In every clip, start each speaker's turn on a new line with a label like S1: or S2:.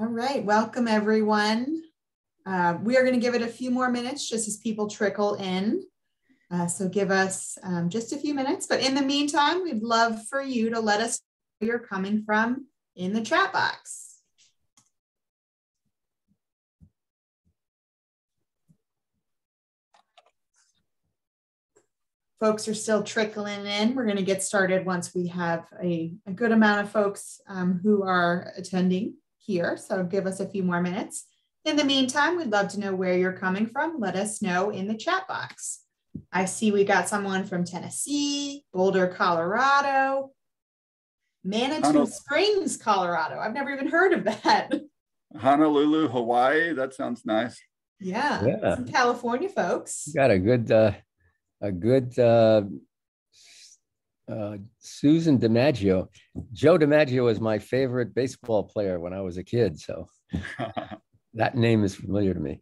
S1: All right, welcome everyone. Uh, we are going to give it a few more minutes just as people trickle in. Uh, so give us um, just a few minutes. But in the meantime, we'd love for you to let us know where you're coming from in the chat box. folks are still trickling in. We're going to get started once we have a, a good amount of folks um, who are attending here. So give us a few more minutes. In the meantime, we'd love to know where you're coming from. Let us know in the chat box. I see we got someone from Tennessee, Boulder, Colorado, Manitou Springs, Colorado. I've never even heard of that.
S2: Honolulu, Hawaii. That sounds nice.
S1: Yeah, yeah. Some California folks.
S3: got a good uh, a good uh, uh, Susan DiMaggio. Joe DiMaggio was my favorite baseball player when I was a kid. So that name is familiar to me.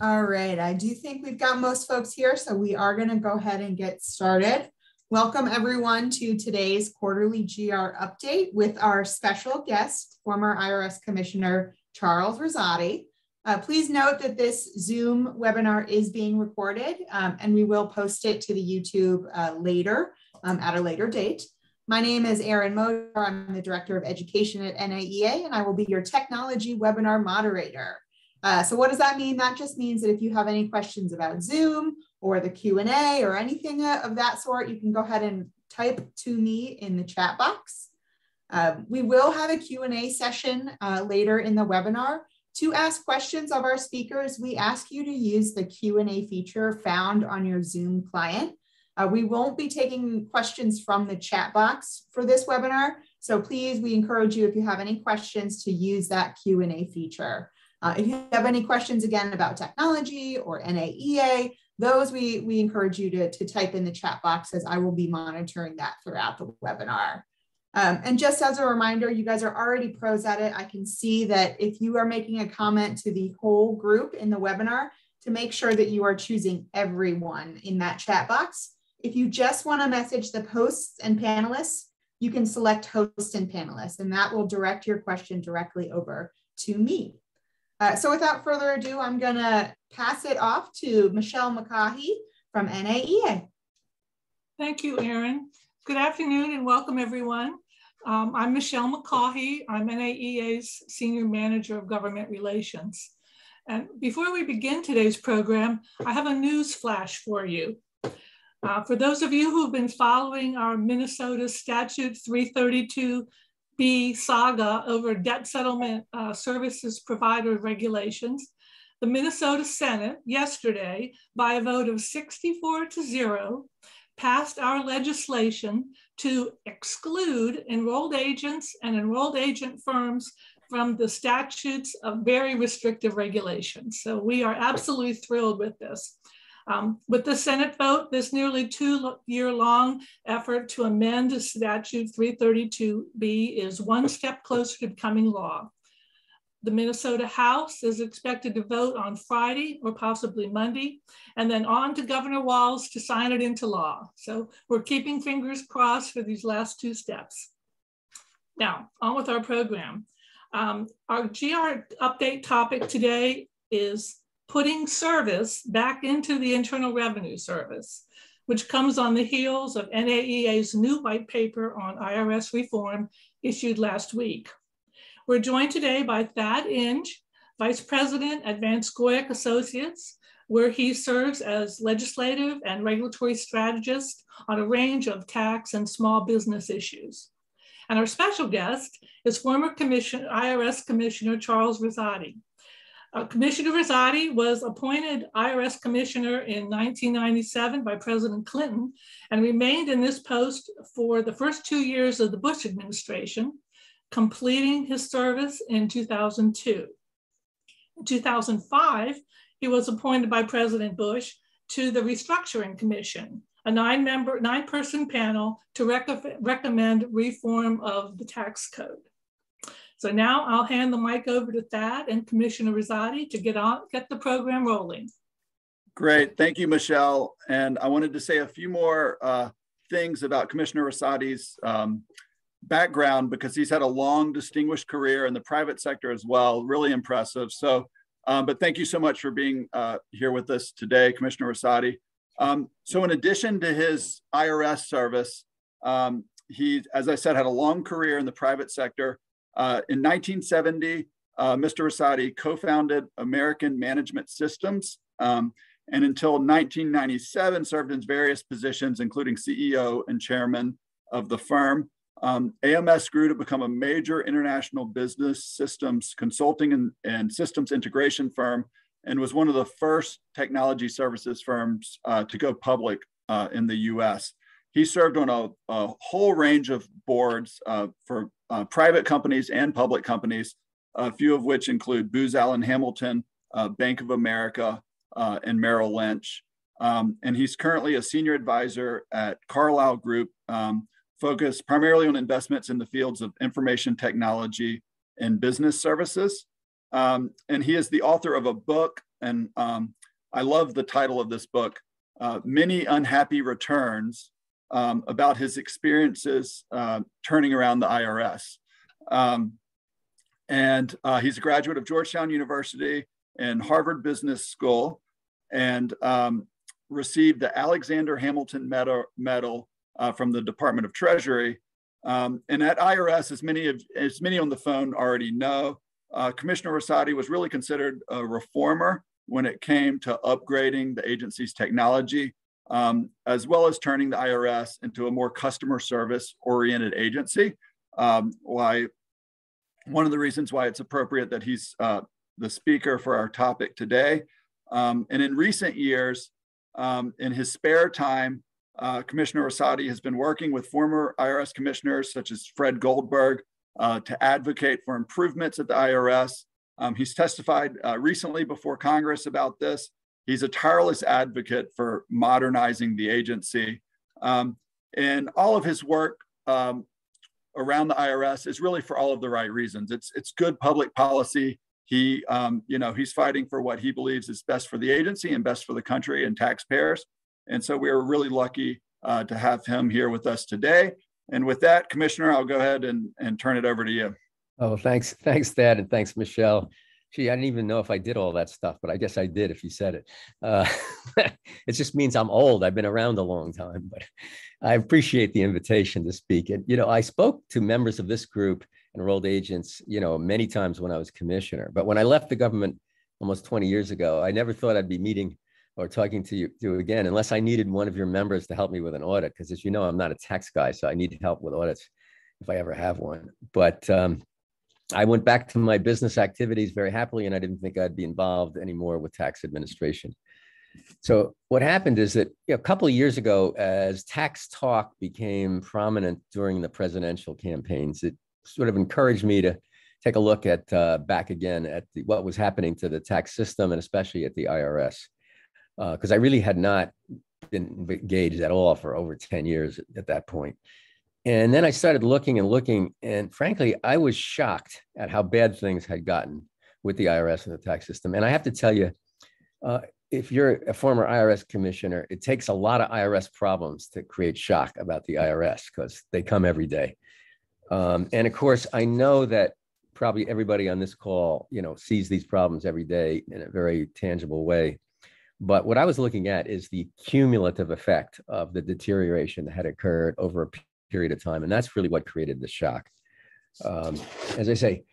S1: All right. I do think we've got most folks here. So we are going to go ahead and get started. Welcome everyone to today's quarterly GR update with our special guest, former IRS Commissioner Charles Rossotti. Uh, please note that this Zoom webinar is being recorded um, and we will post it to the YouTube uh, later um, at a later date. My name is Erin Moser. I'm the Director of Education at NAEA and I will be your technology webinar moderator. Uh, so what does that mean? That just means that if you have any questions about Zoom or the Q&A or anything uh, of that sort, you can go ahead and type to me in the chat box. Um, we will have a Q&A session uh, later in the webinar. To ask questions of our speakers, we ask you to use the Q&A feature found on your Zoom client. Uh, we won't be taking questions from the chat box for this webinar, so please, we encourage you if you have any questions to use that Q&A feature. Uh, if you have any questions again about technology or NAEA, those we, we encourage you to, to type in the chat box as I will be monitoring that throughout the webinar. Um, and just as a reminder, you guys are already pros at it. I can see that if you are making a comment to the whole group in the webinar, to make sure that you are choosing everyone in that chat box. If you just want to message the hosts and panelists, you can select host and panelists, and that will direct your question directly over to me. Uh, so without further ado, I'm going to pass it off to Michelle McCaughey from NAEA.
S4: Thank you, Erin. Good afternoon and welcome everyone. Um, I'm Michelle McCaughey. I'm NAEA's Senior Manager of Government Relations. And before we begin today's program, I have a news flash for you. Uh, for those of you who've been following our Minnesota Statute 332B saga over debt settlement uh, services provider regulations, the Minnesota Senate yesterday, by a vote of 64 to zero, passed our legislation to exclude enrolled agents and enrolled agent firms from the statutes of very restrictive regulations. So we are absolutely thrilled with this. Um, with the Senate vote, this nearly two year long effort to amend statute 332B is one step closer to becoming law. The Minnesota House is expected to vote on Friday or possibly Monday, and then on to Governor Walz to sign it into law. So we're keeping fingers crossed for these last two steps. Now, on with our program. Um, our GR update topic today is putting service back into the Internal Revenue Service, which comes on the heels of NAEA's new white paper on IRS reform issued last week. We're joined today by Thad Inge, Vice President at Van Scoyoc Associates, where he serves as legislative and regulatory strategist on a range of tax and small business issues. And our special guest is former Commission, IRS Commissioner Charles Rossotti. Uh, Commissioner Rossotti was appointed IRS Commissioner in 1997 by President Clinton and remained in this post for the first two years of the Bush administration completing his service in 2002. In 2005, he was appointed by President Bush to the Restructuring Commission, a nine member, nine person panel to rec recommend reform of the tax code. So now I'll hand the mic over to Thad and Commissioner Rossotti to get on, get the program rolling.
S2: Great, thank you, Michelle. And I wanted to say a few more uh, things about Commissioner Rossotti's um, background because he's had a long, distinguished career in the private sector as well. Really impressive. So, um, but thank you so much for being uh, here with us today, Commissioner Rossotti. Um, so, in addition to his IRS service, um, he, as I said, had a long career in the private sector. Uh, in 1970, uh, Mr. Rossotti co-founded American Management Systems, um, and until 1997 served in various positions, including CEO and chairman of the firm. Um, AMS grew to become a major international business systems consulting and, and systems integration firm and was one of the first technology services firms uh, to go public uh, in the US. He served on a, a whole range of boards uh, for uh, private companies and public companies, a few of which include Booz Allen Hamilton, uh, Bank of America, uh, and Merrill Lynch. Um, and he's currently a senior advisor at Carlyle Group, um, focused primarily on investments in the fields of information technology and business services. Um, and he is the author of a book, and um, I love the title of this book, uh, Many Unhappy Returns, um, about his experiences uh, turning around the IRS. Um, and uh, he's a graduate of Georgetown University and Harvard Business School and um, received the Alexander Hamilton Medal, Medal uh, from the Department of Treasury. Um, and at IRS, as many of as many on the phone already know, uh, Commissioner Rossotti was really considered a reformer when it came to upgrading the agency's technology, um, as well as turning the IRS into a more customer service oriented agency. Um, why one of the reasons why it's appropriate that he's uh, the speaker for our topic today. Um, and in recent years, um, in his spare time, uh, Commissioner Rossotti has been working with former IRS commissioners such as Fred Goldberg uh, to advocate for improvements at the IRS. Um, he's testified uh, recently before Congress about this. He's a tireless advocate for modernizing the agency. Um, and all of his work um, around the IRS is really for all of the right reasons. It's, it's good public policy. He, um, you know, he's fighting for what he believes is best for the agency and best for the country and taxpayers. And so we are really lucky uh, to have him here with us today. And with that, Commissioner, I'll go ahead and, and turn it over to you.
S3: Oh, thanks. Thanks, Thad. And thanks, Michelle. Gee, I didn't even know if I did all that stuff, but I guess I did if you said it. Uh, it just means I'm old. I've been around a long time, but I appreciate the invitation to speak. And, you know, I spoke to members of this group enrolled agents, you know, many times when I was commissioner. But when I left the government almost 20 years ago, I never thought I'd be meeting or talking to you, to you again, unless I needed one of your members to help me with an audit. Because as you know, I'm not a tax guy, so I need help with audits if I ever have one. But um, I went back to my business activities very happily, and I didn't think I'd be involved anymore with tax administration. So what happened is that you know, a couple of years ago, as tax talk became prominent during the presidential campaigns, it sort of encouraged me to take a look at uh, back again at the, what was happening to the tax system and especially at the IRS, because uh, I really had not been engaged at all for over 10 years at that point. And then I started looking and looking, and frankly, I was shocked at how bad things had gotten with the IRS and the tax system. And I have to tell you, uh, if you're a former IRS commissioner, it takes a lot of IRS problems to create shock about the IRS because they come every day. Um, and of course, I know that probably everybody on this call, you know, sees these problems every day in a very tangible way. But what I was looking at is the cumulative effect of the deterioration that had occurred over a period of time. And that's really what created the shock. Um, as I say,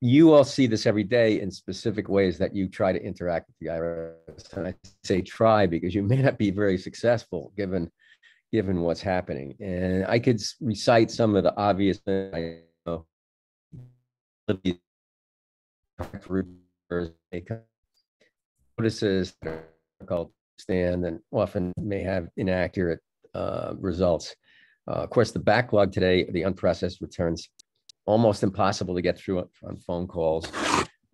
S3: you all see this every day in specific ways that you try to interact with the IRS. And I say try because you may not be very successful given given what's happening. And I could recite some of the obvious I know notices that are difficult to stand and often may have inaccurate uh, results. Uh, of course, the backlog today, the unprocessed returns, almost impossible to get through on phone calls.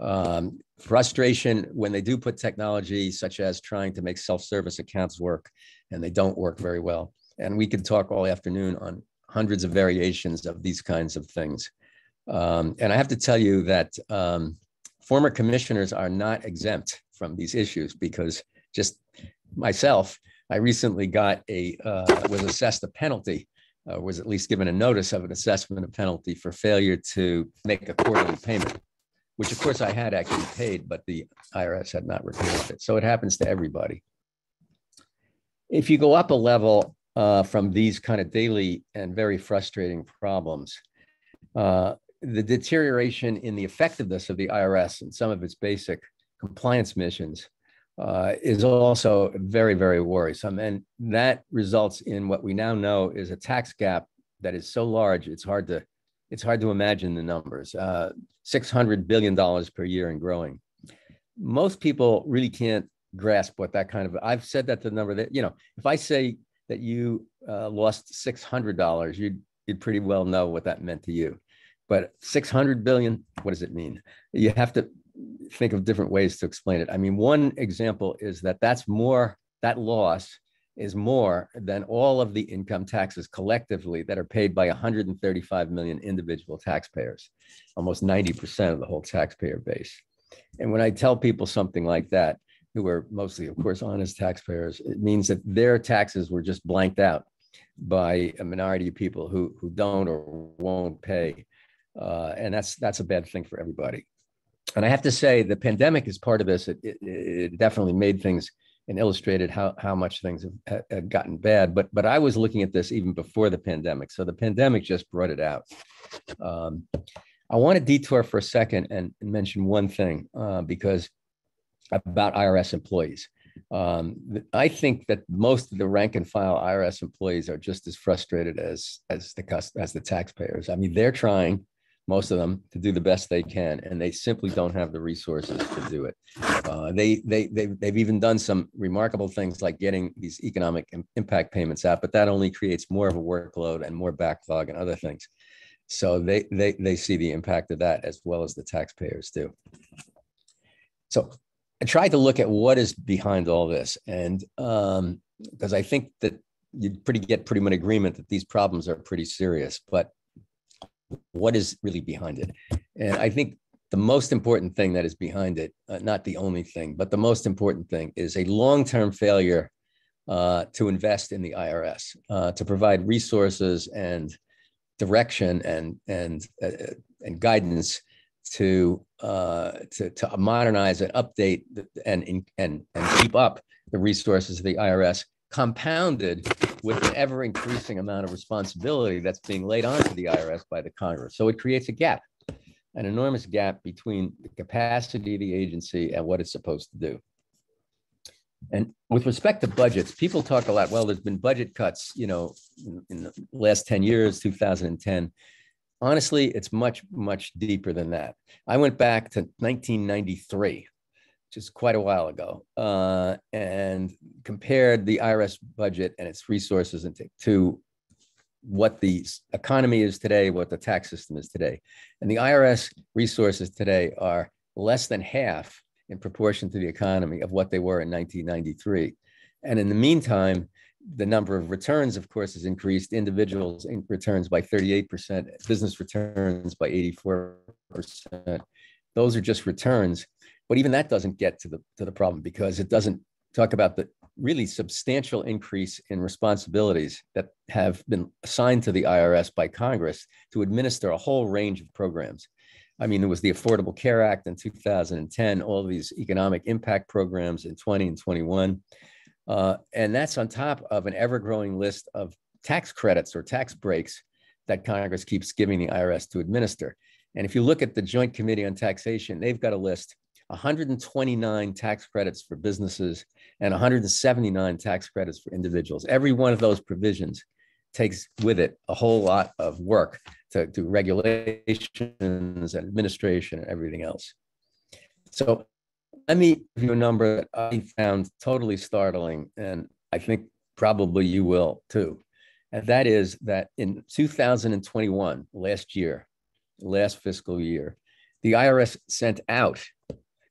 S3: Um, frustration when they do put technology such as trying to make self-service accounts work and they don't work very well and we could talk all afternoon on hundreds of variations of these kinds of things. Um, and I have to tell you that um, former commissioners are not exempt from these issues because just myself, I recently got a uh, was assessed a penalty uh, was at least given a notice of an assessment of penalty for failure to make a quarterly payment, which of course I had actually paid, but the IRS had not recorded it. So it happens to everybody. If you go up a level uh, from these kind of daily and very frustrating problems, uh, the deterioration in the effectiveness of the IRS and some of its basic compliance missions uh, is also very, very worrisome. And that results in what we now know is a tax gap that is so large, it's hard to, it's hard to imagine the numbers. Uh, $600 billion per year and growing. Most people really can't grasp what that kind of, I've said that the number that, you know, if I say that you uh, lost $600, you'd, you'd pretty well know what that meant to you. But 600 billion, what does it mean? You have to think of different ways to explain it. I mean, one example is that that's more, that loss is more than all of the income taxes collectively that are paid by 135 million individual taxpayers, almost 90% of the whole taxpayer base. And when I tell people something like that, who are mostly, of course, honest taxpayers, it means that their taxes were just blanked out by a minority of people who, who don't or won't pay. Uh, and that's that's a bad thing for everybody and I have to say, the pandemic is part of this. It, it, it definitely made things and illustrated how how much things have, have, gotten bad. But but I was looking at this even before the pandemic, so the pandemic just brought it out. Um, I want to detour for a second and, and mention one thing uh, because about IRS employees. Um, I think that most of the rank and file IRS employees are just as frustrated as as the as the taxpayers. I mean, they're trying most of them to do the best they can and they simply don't have the resources to do it. Uh, they, they they they've even done some remarkable things like getting these economic impact payments out but that only creates more of a workload and more backlog and other things. So they they they see the impact of that as well as the taxpayers do. So i tried to look at what is behind all this and um because i think that you pretty get pretty much agreement that these problems are pretty serious but what is really behind it. And I think the most important thing that is behind it, uh, not the only thing, but the most important thing is a long term failure uh, to invest in the IRS, uh, to provide resources and direction and, and, uh, and guidance to, uh, to, to modernize and update and, and, and keep up the resources of the IRS compounded with an ever increasing amount of responsibility that's being laid onto the IRS by the Congress. So it creates a gap, an enormous gap between the capacity of the agency and what it's supposed to do. And with respect to budgets, people talk a lot. Well, there's been budget cuts, you know, in, in the last 10 years, 2010. Honestly, it's much, much deeper than that. I went back to 1993 is quite a while ago, uh, and compared the IRS budget and its resources to what the economy is today, what the tax system is today. And the IRS resources today are less than half in proportion to the economy of what they were in 1993. And in the meantime, the number of returns, of course, has increased. Individuals in returns by 38%, business returns by 84%. Those are just returns. But even that doesn't get to the to the problem because it doesn't talk about the really substantial increase in responsibilities that have been assigned to the IRS by Congress to administer a whole range of programs. I mean, there was the Affordable Care Act in 2010, all these economic impact programs in 20 and 21. Uh, and that's on top of an ever growing list of tax credits or tax breaks that Congress keeps giving the IRS to administer. And if you look at the Joint Committee on Taxation, they've got a list 129 tax credits for businesses and 179 tax credits for individuals. Every one of those provisions takes with it a whole lot of work to do regulations and administration and everything else. So let me give you a number that I found totally startling, and I think probably you will too. And that is that in 2021, last year, last fiscal year, the IRS sent out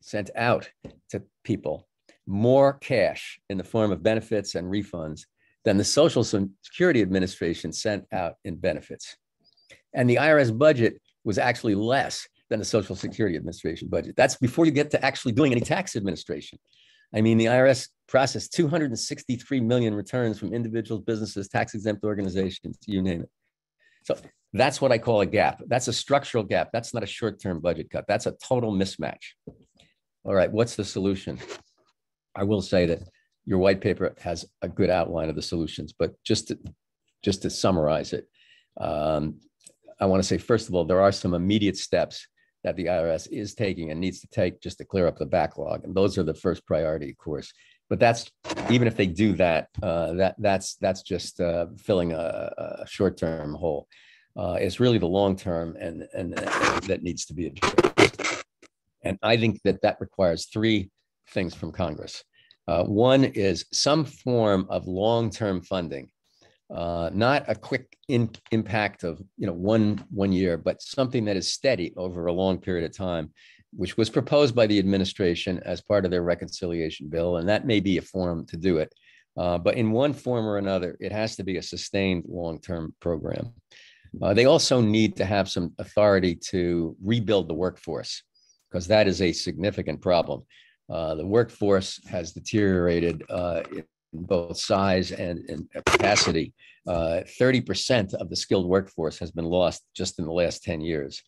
S3: sent out to people more cash in the form of benefits and refunds than the Social Security Administration sent out in benefits. And the IRS budget was actually less than the Social Security Administration budget. That's before you get to actually doing any tax administration. I mean, the IRS processed 263 million returns from individuals, businesses, tax exempt organizations, you name it. So that's what I call a gap. That's a structural gap. That's not a short term budget cut. That's a total mismatch. All right, what's the solution? I will say that your white paper has a good outline of the solutions, but just to, just to summarize it, um, I want to say, first of all, there are some immediate steps that the IRS is taking and needs to take just to clear up the backlog. And those are the first priority, of course. But that's even if they do that, uh, that that's that's just uh, filling a, a short-term hole. Uh, it's really the long term and, and that needs to be addressed. And I think that that requires three things from Congress. Uh, one is some form of long-term funding uh, not a quick in, impact of you know one one year, but something that is steady over a long period of time, which was proposed by the administration as part of their reconciliation bill, and that may be a form to do it. Uh, but in one form or another, it has to be a sustained long-term program. Uh, they also need to have some authority to rebuild the workforce, because that is a significant problem. Uh, the workforce has deteriorated uh, both size and, and capacity. Uh, 30% of the skilled workforce has been lost just in the last 10 years.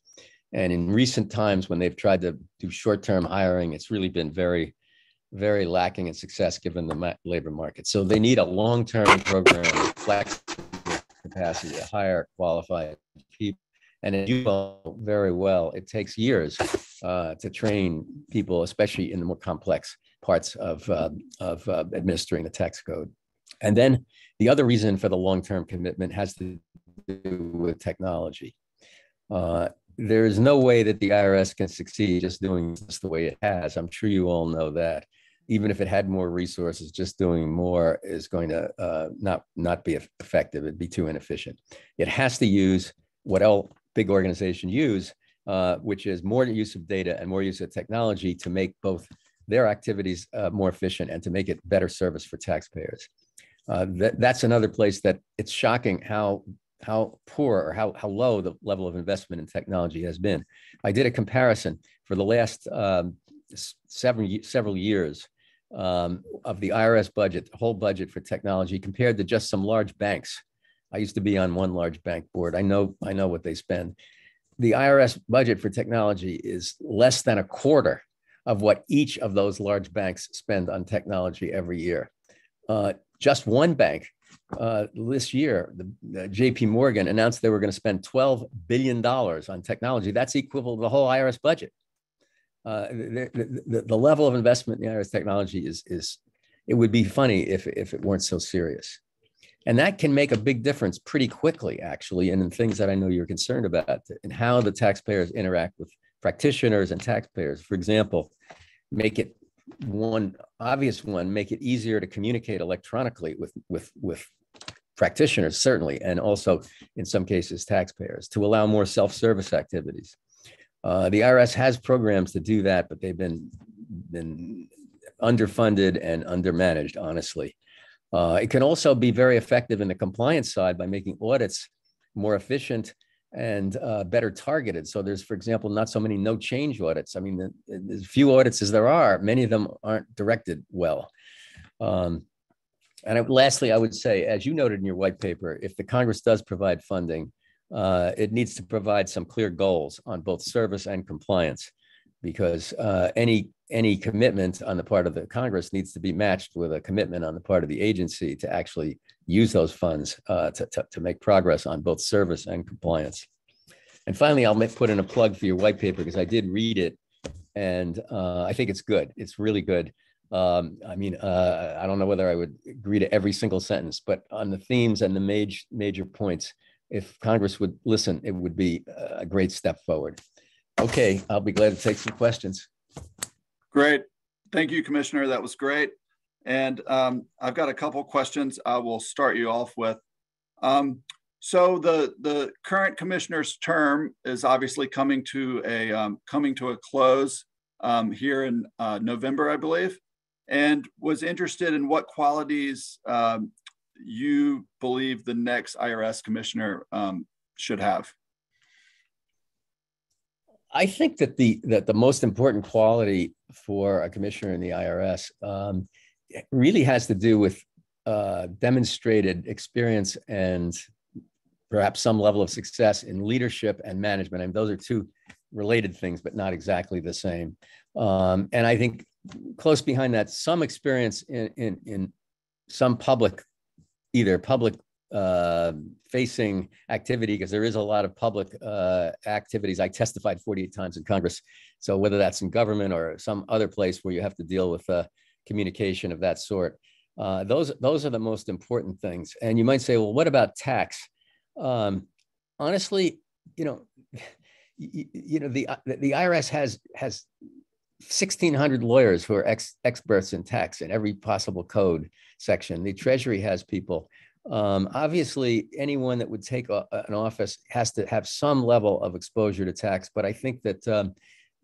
S3: And in recent times, when they've tried to do short term hiring, it's really been very, very lacking in success given the ma- labor market. So they need a long term program, flexible capacity to hire qualified people. And it do very well. It takes years uh, to train people, especially in the more complex parts of, uh, of uh, administering the tax code. And then the other reason for the long-term commitment has to do with technology. Uh, there is no way that the IRS can succeed just doing this the way it has. I'm sure you all know that. Even if it had more resources, just doing more is going to uh, not not be effective. It'd be too inefficient. It has to use what all big organizations use, uh, which is more use of data and more use of technology to make both their activities uh, more efficient and to make it better service for taxpayers. Uh, that, that's another place that it's shocking how how poor or how, how low the level of investment in technology has been. I did a comparison for the last um, seven, several years um, of the IRS budget, the whole budget for technology compared to just some large banks. I used to be on one large bank board. I know, I know what they spend. The IRS budget for technology is less than a quarter of what each of those large banks spend on technology every year. Uh, just one bank uh, this year, the, JP Morgan announced they were going to spend $12 billion on technology. That's equal to the whole IRS budget. Uh, the, the, the, level of investment in IRS technology is, is, it would be funny if, if it weren't so serious. And that can make a big difference pretty quickly, actually, and in things that I know you're concerned about, and how the taxpayers interact with practitioners and taxpayers. For example, make it one obvious one, make it easier to communicate electronically with with with practitioners certainly, and also in some cases taxpayers to allow more self-service activities. Uh, the IRS has programs to do that, but they've been been underfunded and undermanaged, honestly. Uh, it can also be very effective in the compliance side by making audits more efficient and uh, better targeted. So there's, for example, not so many no change audits. I mean, the, as few audits as there are, many of them aren't directed well. Um, and I, lastly, I would say, as you noted in your white paper, if the Congress does provide funding, uh, it needs to provide some clear goals on both service and compliance, because uh, any any commitment on the part of the Congress needs to be matched with a commitment on the part of the agency to actually use those funds uh, to, to, to, make progress on both service and compliance. And finally, I'll put in a plug for your white paper because I did read it and uh, I think it's good. It's really good. Um, I mean, uh, I don't know whether I would agree to every single sentence, but on the themes and the major, major points, if Congress would listen, it would be a great step forward. Okay, I'll be glad to take some questions.
S2: Great. Thank you, Commissioner. That was great. And um, I've got a couple questions I will start you off with. Um, so the the current commissioner's term is obviously coming to a um, coming to a close um, here in uh, November, I believe, and was interested in what qualities um, you believe the next IRS commissioner um, should have.
S3: I think that the that the most important quality for a commissioner in the IRS um, really has to do with uh, demonstrated experience and perhaps some level of success in leadership and management. And those are two related things, but not exactly the same. Um, and I think close behind that, some experience in in, in some public, either public uh, facing activity, because there is a lot of public uh, activities. I testified 48 times in Congress. So whether that's in government or some other place where you have to deal with uh, communication of that sort, uh, those those are the most important things. And you might say, well, what about tax? Um, honestly, you know, you, you know the the IRS has has 1,600 lawyers who are ex, experts in tax in every possible code section. The Treasury has people. Um, obviously, anyone that would take a, an office has to have some level of exposure to tax. But I think that um,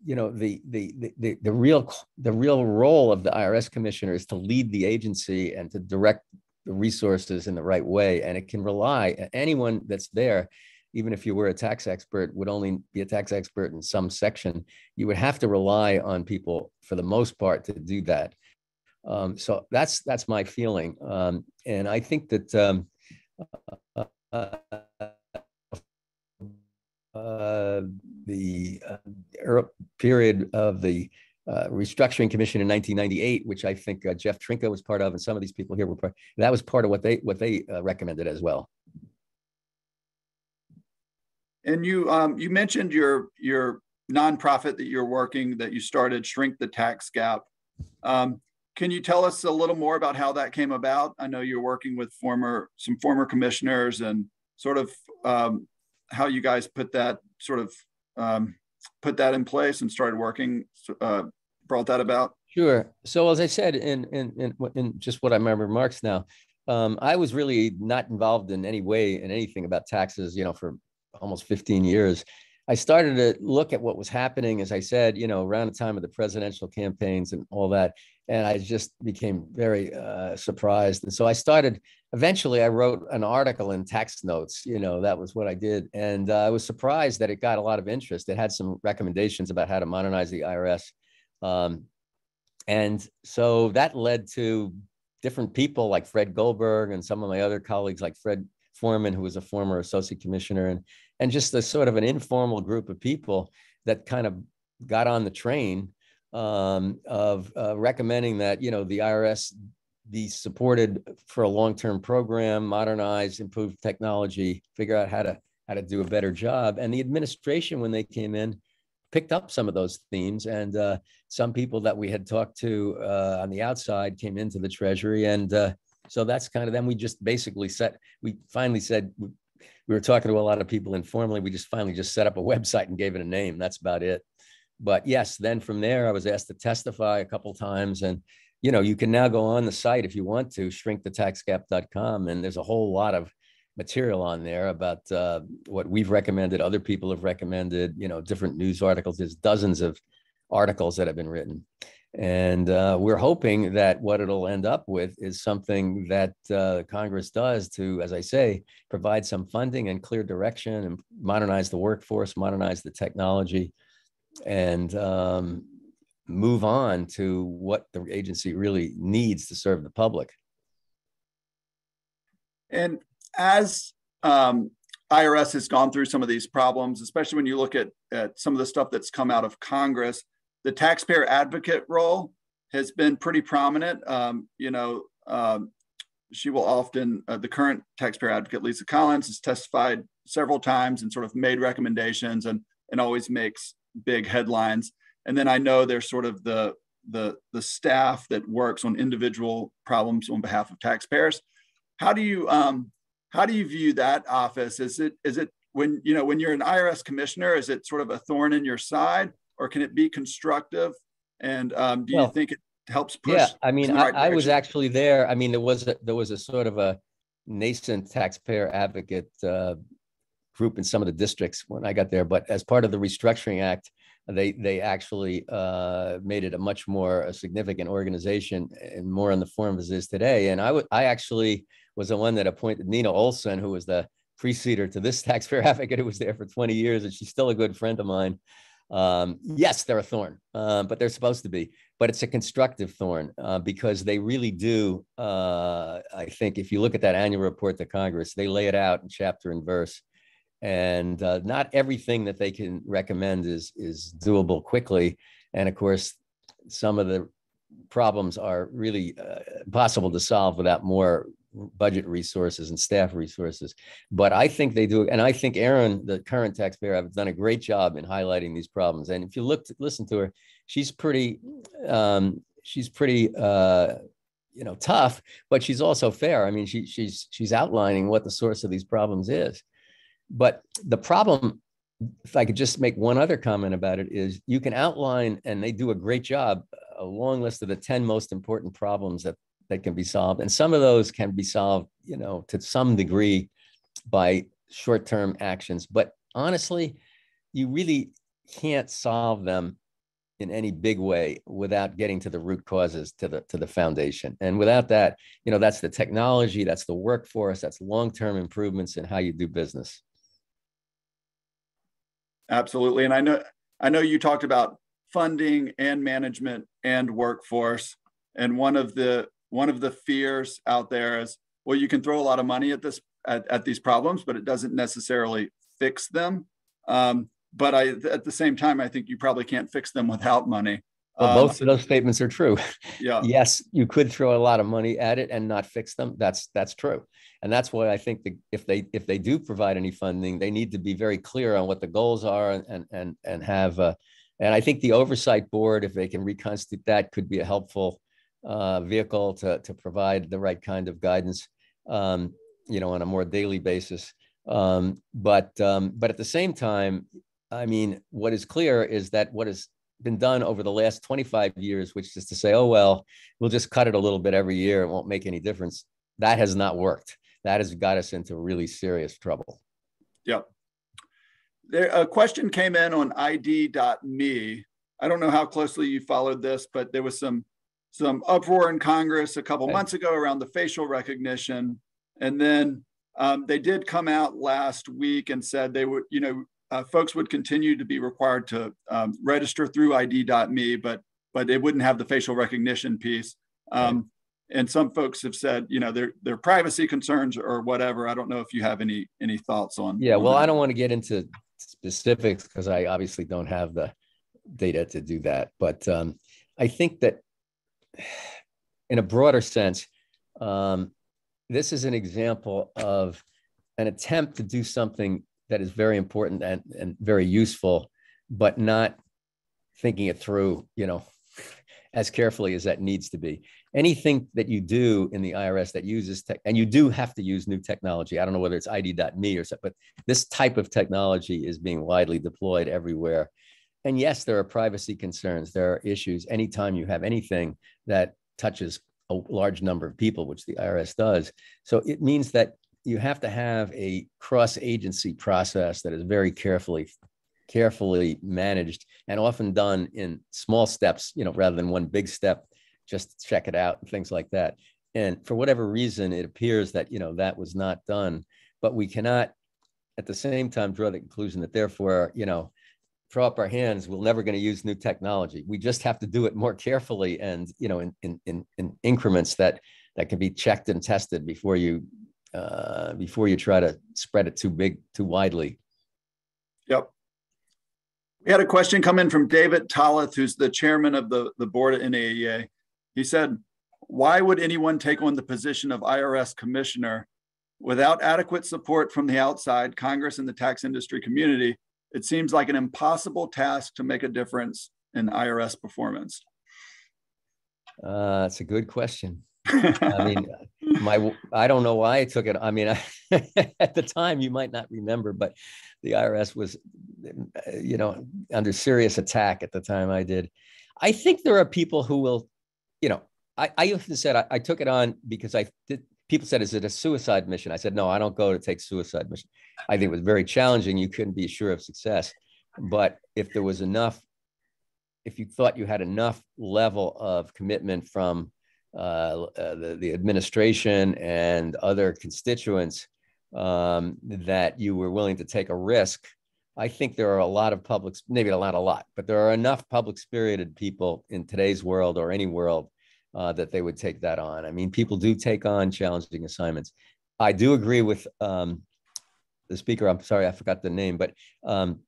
S3: you know the, the the the real the real role of the IRS commissioner is to lead the agency and to direct the resources in the right way. And it can rely anyone that's there even if you were a tax expert, would only be a tax expert in some section. You would have to rely on people for the most part to do that. Um, so that's that's my feeling, um, and I think that um, uh, uh, uh, the uh, period of the uh, restructuring commission in 1998, which I think uh, Jeff Trinca was part of, and some of these people here were part. That was part of what they what they recommended as well.
S2: And you um, you mentioned your your nonprofit that you're working that you started, Shrink the Tax Gap. Um, can you tell us a little more about how that came about? I know you're working with former some former commissioners and sort of um, how you guys put that sort of um, put that in place and started working, uh, brought that about.
S3: Sure. So as I said in in in, in just what I remember remarks now, um, I was really not involved in any way in anything about taxes, you know, for almost 15 years, I started to look at what was happening, as I said, you know, around the time of the presidential campaigns and all that. And I just became very uh, surprised. And so I started, eventually, I wrote an article in Tax Notes. You know, that was what I did. And uh, I was surprised that it got a lot of interest. It had some recommendations about how to modernize the IRS. Um, and so that led to different people like Fred Goldberg and some of my other colleagues like Fred Forman, who was a former associate commissioner, and and just a sort of an informal group of people that kind of got on the train um, of uh, recommending that you know the IRS be supported for a long-term program, modernize, improve technology, figure out how to how to do a better job. And the administration, when they came in, picked up some of those themes. And uh, some people that we had talked to uh, on the outside came into the Treasury, and uh, so that's kind of then we just basically set. We finally said we were talking to a lot of people informally. We just finally just set up a website and gave it a name. That's about it. But yes, then from there, I was asked to testify a couple times. And, you know, you can now go on the site if you want to, shrinkthetaxgap.com. And there's a whole lot of material on there about uh, what we've recommended, other people have recommended, you know, different news articles. There's dozens of articles that have been written. And uh, we're hoping that what it'll end up with is something that uh, Congress does to, as I say, provide some funding and clear direction and modernize the workforce, modernize the technology, and um, move on to what the agency really needs to serve the public.
S2: And as um, IRS has gone through some of these problems, especially when you look at, at some of the stuff that's come out of Congress, the taxpayer advocate role has been pretty prominent. Um, you know, um, she will often, uh, the current taxpayer advocate, Lisa Collins, has testified several times and sort of made recommendations and, and always makes big headlines. And then I know there's sort of the, the, the staff that works on individual problems on behalf of taxpayers. How do you, um, how do you view that office? Is it, is it when, you know, when you're an IRS commissioner, is it sort of a thorn in your side? Or can it be constructive? And um, do well, you think it helps push?
S3: Yeah, I mean, I, I, was actually there. I mean, there was a, there was a sort of a nascent taxpayer advocate uh, group in some of the districts when I got there, but as part of the restructuring act, they they actually uh, made it a much more a significant organization and more in the form as it is today. And I would I actually was the one that appointed Nina Olson, who was the preceder to this taxpayer advocate who was there for 20 years, and she's still a good friend of mine. Um, yes, they're a thorn, uh, but they're supposed to be. But it's a constructive thorn uh, because they really do. Uh, I think if you look at that annual report to Congress, they lay it out in chapter and verse, and uh, not everything that they can recommend is is doable quickly. And of course, some of the problems are really uh, possible to solve without more budget resources and staff resources. But I think they do, and I think Erin, the current taxpayer, have done a great job in highlighting these problems. And if you look, to, listen to her, she's pretty, um, she's pretty, uh, you know, tough, but she's also fair. I mean, she, she's she's outlining what the source of these problems is. But the problem, if I could just make one other comment about it, is you can outline, and they do a great job, a long list of the 10 most important problems that that can be solved. And some of those can be solved, you know, to some degree by short-term actions. But honestly, you really can't solve them in any big way without getting to the root causes to the to the foundation and without that you know that's the technology that's the workforce that's long-term improvements in how you do business
S2: absolutely and i know i know you talked about funding and management and workforce and one of the one of the fears out there is well you can throw a lot of money at this at, at these problems but it doesn't necessarily fix them um, but i at the same time i think you probably can't fix them without money
S3: well, um, both of those statements are true.
S2: Yeah.
S3: yes, you could throw a lot of money at it and not fix them. That's that's true, and that's why I think that if they if they do provide any funding, they need to be very clear on what the goals are and and and have. Uh, and I think the oversight board, if they can reconstitute that, could be a helpful uh, vehicle to, to provide the right kind of guidance, um, you know, on a more daily basis. Um, but um, but at the same time, I mean, what is clear is that what has been done over the last 25 years, which is to say, oh well, we'll just cut it a little bit every year; it won't make any difference. That has not worked. That has got us into really serious trouble.
S2: Yep. There, a question came in on ID.me. I don't know how closely you followed this, but there was some some uproar in Congress a couple months ago around the facial recognition. And then um, they did come out last week and said they would, you know, uh, folks would continue to be required to um, register through ID.me, but but it wouldn't have the facial recognition piece. Um, and some folks have said, you know, their their privacy concerns or whatever. I don't know if you have any any thoughts on.
S3: Yeah,
S2: on
S3: well,
S2: that.
S3: I don't want to get into specifics because I obviously don't have the data to do that. But um, I think that in a broader sense, um, this is an example of an attempt to do something that is very important and, and very useful, but not thinking it through, you know, as carefully as that needs to be. Anything that you do in the IRS that uses tech, and you do have to use new technology. I don't know whether it's ID.me or something, but this type of technology is being widely deployed everywhere. And yes, there are privacy concerns. There are issues anytime you have anything that touches a large number of people, which the IRS does. So it means that you have to have a cross-agency process that is very carefully carefully managed and often done in small steps, you know, rather than one big step, just check it out and things like that. And for whatever reason, it appears that, you know, that was not done, but we cannot at the same time draw the conclusion that therefore, you know, throw up our hands we're never going to use new technology. We just have to do it more carefully and you know in in in, in increments that that can be checked and tested before you uh, before you try to spread it too big too widely.
S2: Yep. We had a question come in from david tolleth who's the chairman of the, the board at naea he said why would anyone take on the position of irs commissioner without adequate support from the outside congress and the tax industry community it seems like an impossible task to make a difference in IRS performance?
S3: Uh, that's a good question. I mean, my I don't know why I took it. I mean, I, at the time you might not remember, but the IRS was, you know, under serious attack at the time I did. I think there are people who will, you know, I, I often said I, I took it on because I did, people said, is it a suicide mission? I said, no, I don't go to take suicide mission. I think it was very challenging. You couldn't be sure of success. But if there was enough, if you thought you had enough level of commitment from uh, uh, the, the administration and other constituents um, that you were willing to take a risk I think there are a lot of public, maybe not a lot, a lot, but there are enough public spirited people in today's world or any world uh, that they would take that on. I mean, people do take on challenging assignments. I do agree with um, the speaker. I'm sorry, I forgot the name, but um,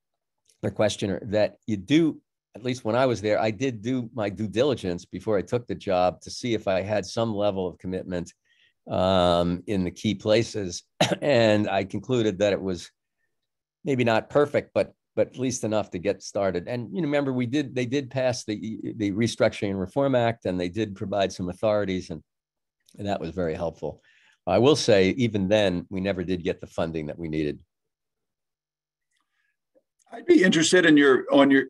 S3: the questioner that you do. At least when I was there, I did do my due diligence before I took the job to see if I had some level of commitment um, in the key places, and I concluded that it was maybe not perfect, but but at least enough to get started. And you know, remember, we did they did pass the the Restructuring and Reform Act, and they did provide some authorities, and, and that was very helpful. I will say, even then, we never did get the funding that we needed.
S2: I'd be interested in your on your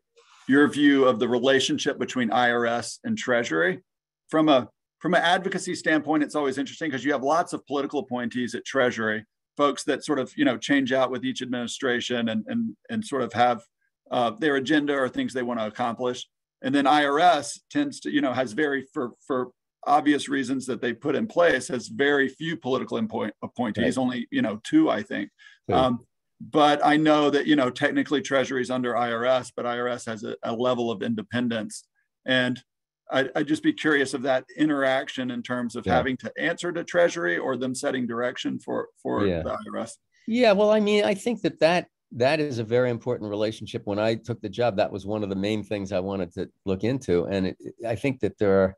S2: your view of the relationship between IRS and Treasury from a from an advocacy standpoint. It's always interesting because you have lots of political appointees at Treasury folks that sort of you know change out with each administration and and and sort of have uh, their agenda or things they want to accomplish. And then IRS tends to you know has very for for obvious reasons that they put in place has very few political appoint, appointees, right. only you know two I think. Um, but I know that you know technically Treasury is under IRS, but IRS has a, a level of independence and I'd, I'd, just be curious of that interaction in terms of yeah. having to answer to Treasury or them setting direction for for yeah. the IRS.
S3: Yeah, well, I mean, I think that that that is a very important relationship. When I took the job, that was one of the main things I wanted to look into, and it, I think that there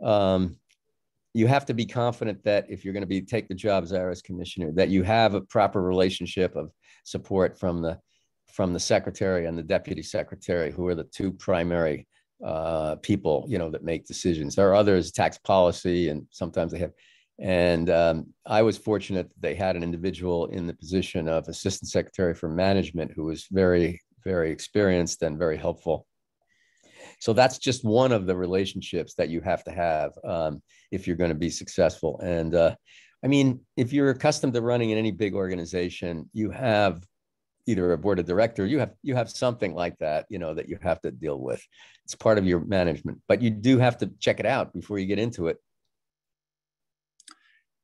S3: are. Um, you have to be confident that if you're going to be take the job as IRS commissioner, that you have a proper relationship of support from the from the secretary and the deputy secretary, who are the two primary uh, people, you know, that make decisions. There are others, tax policy, and sometimes they have. And um, I was fortunate that they had an individual in the position of assistant secretary for management who was very, very experienced and very helpful. So that's just one of the relationships that you have to have um, if you're going to be successful. And uh, I mean, if you're accustomed to running in any big organization, you have either a board of director you have you have something like that you know that you have to deal with. It's part of your management but you do have to check it out before you get into it.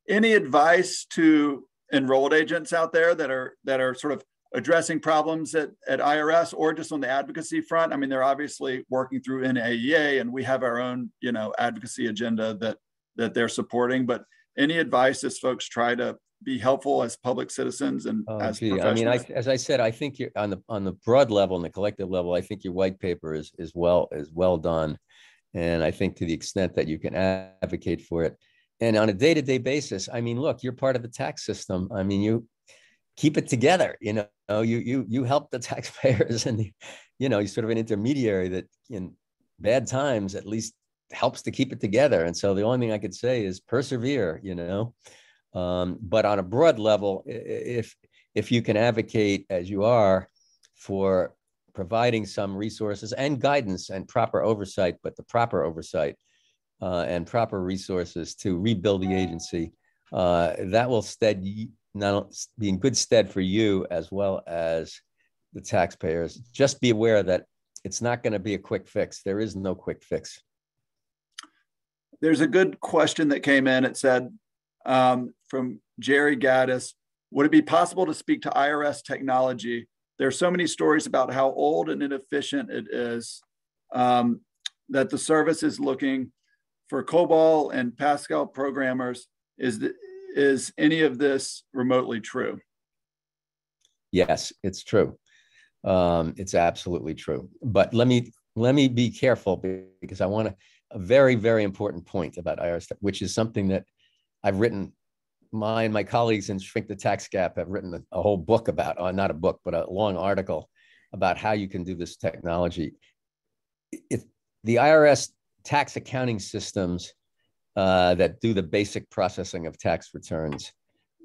S2: Any advice to enrolled agents out there that are that are sort of addressing problems at, at irs or just on the advocacy front? I mean they're obviously working through naea and we have our own you know advocacy agenda that that they're supporting but any advice as folks try to be helpful as public citizens and oh, as gee. I
S3: mean, I, as I said, I think you're on the on the broad level and the collective level. I think your white paper is is well is well done, and I think to the extent that you can advocate for it, and on a day to day basis, I mean, look, you're part of the tax system. I mean, you keep it together. You know, you you you help the taxpayers, and you know, you're sort of an intermediary that in bad times at least helps to keep it together. And so the only thing I could say is persevere. You know. Um, but on a broad level, if if you can advocate as you are for providing some resources and guidance and proper oversight, but the proper oversight uh, and proper resources to rebuild the agency, uh, that will stead not be in good stead for you as well as the taxpayers. Just be aware that it's not going to be a quick fix. There is no quick fix.
S2: There's a good question that came in. It said, um, from Jerry Gaddis. Would it be possible to speak to IRS technology? There are so many stories about how old and inefficient it is um, that the service is looking for COBOL and Pascal programmers. Is, the, is any of this remotely true?
S3: Yes, it's true. Um, it's absolutely true. But let me let me be careful because I want to, a very very important point about IRS, which is something that I've written my and my colleagues in Shrink the Tax Gap have written a, a whole book about, uh, not a book, but a long article about how you can do this technology. If the IRS tax accounting systems uh, that do the basic processing of tax returns,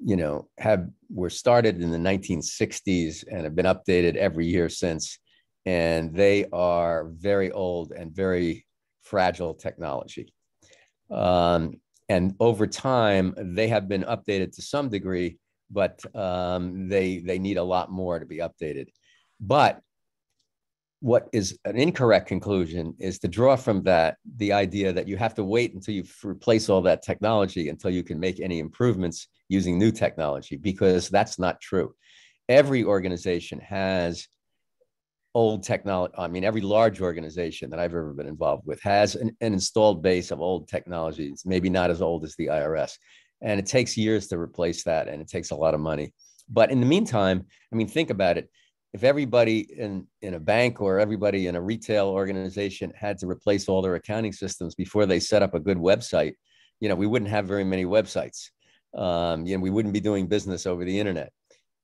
S3: you know, have were started in the 1960s and have been updated every year since, and they are very old and very fragile technology. Um, and over time they have been updated to some degree but um, they they need a lot more to be updated. But what is an incorrect conclusion is to draw from that the idea that you have to wait until you replace all that technology until you can make any improvements using new technology because that's not true. Every organization has old technology. I mean, every large organization that I've ever been involved with has an, an, installed base of old technologies, maybe not as old as the IRS. And it takes years to replace that, and it takes a lot of money. But in the meantime, I mean, think about it. If everybody in, in a bank or everybody in a retail organization had to replace all their accounting systems before they set up a good website, you know, we wouldn't have very many websites. Um, you know, we wouldn't be doing business over the internet.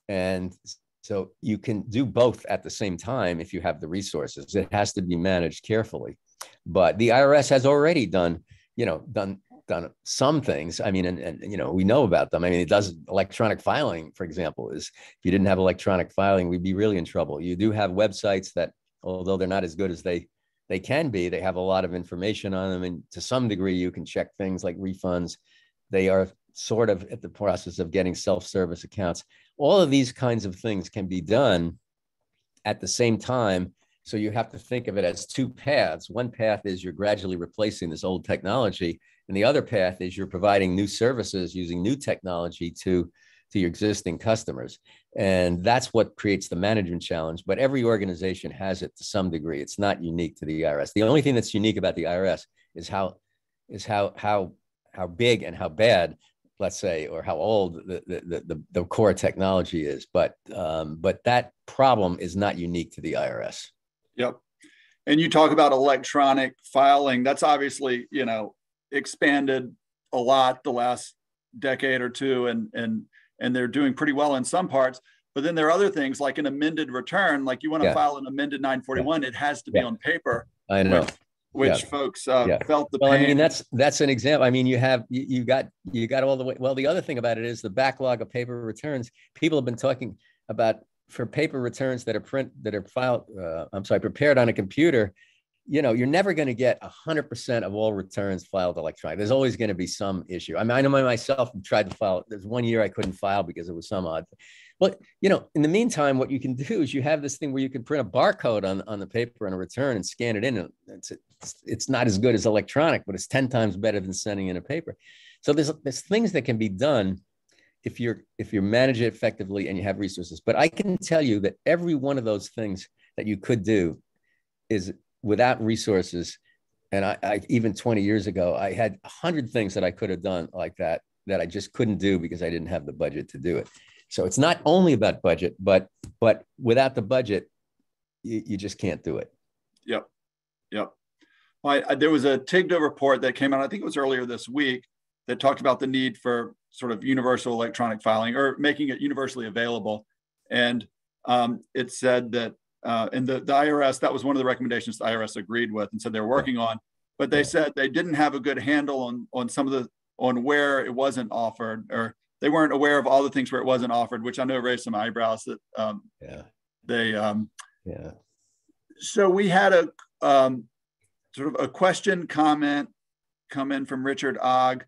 S3: And so you can do both at the same time if you have the resources. It has to be managed carefully. But the IRS has already done, you know, done done some things. I mean, and, and you know, we know about them. I mean, it does electronic filing, for example, is if you didn't have electronic filing, we'd be really in trouble. You do have websites that, although they're not as good as they they can be, they have a lot of information on them. And to some degree, you can check things like refunds. They are sort of at the process of getting self-service accounts all of these kinds of things can be done at the same time. So you have to think of it as two paths. One path is you're gradually replacing this old technology, and the other path is you're providing new services using new technology to, to your existing customers. And that's what creates the management challenge. But every organization has it to some degree. It's not unique to the IRS. The only thing that's unique about the IRS is how is how how how big and how bad let's say, or how old the, the, the, the core technology is. But, um, but that problem is not unique to the IRS.
S2: Yep. And you talk about electronic filing. That's obviously, you know, expanded a lot the last decade or two, and and and they're doing pretty well in some parts. But then there are other things like an amended return, like you want to yeah. file an amended 941, yeah. it has to be yeah. on paper.
S3: I know
S2: which yeah. folks uh, yeah. felt the
S3: well,
S2: pain.
S3: I mean, that's that's an example. I mean, you have you, you got you got all the way. Well, the other thing about it is the backlog of paper returns. People have been talking about for paper returns that are print that are filed. Uh, I'm sorry, prepared on a computer. You know, you're never going to get 100% of all returns filed electronic. There's always going to be some issue. I mean, I know myself tried to file. There's one year I couldn't file because it was some odd. But you know, in the meantime, what you can do is you have this thing where you can print a barcode on, on the paper and a return and scan it in. It's, it's, it's not as good as electronic, but it's 10 times better than sending in a paper. So there's, there's things that can be done if you're if you manage it effectively and you have resources. But I can tell you that every one of those things that you could do is without resources. And I, I even 20 years ago, I had a hundred things that I could have done like that that I just couldn't do because I didn't have the budget to do it. So it's not only about budget, but but without the budget, you, you just can't do it.
S2: Yep, yep. Well, I, there was a TIGTA report that came out. I think it was earlier this week that talked about the need for sort of universal electronic filing or making it universally available. And um, it said that, uh, and the, the IRS, that was one of the recommendations the IRS agreed with and said they're working on, but they said they didn't have a good handle on, on some of the, on where it wasn't offered or they weren't aware of all the things where it wasn't offered, which I know raised some eyebrows that um, yeah. they um,
S3: yeah.
S2: So we had a um, sort of a question comment come in from Richard Ogg